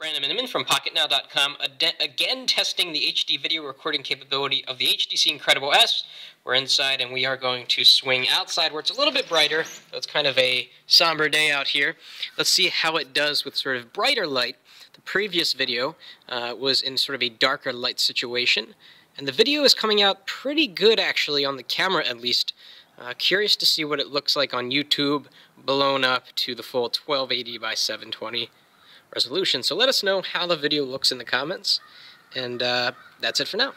Brandon Miniman from PocketNow.com, again testing the HD video recording capability of the HTC Incredible S. We're inside and we are going to swing outside where it's a little bit brighter, so it's kind of a somber day out here. Let's see how it does with sort of brighter light. The previous video uh, was in sort of a darker light situation, and the video is coming out pretty good actually on the camera at least. Uh, curious to see what it looks like on YouTube, blown up to the full 1280 by 720 resolution. So let us know how the video looks in the comments. And uh, that's it for now.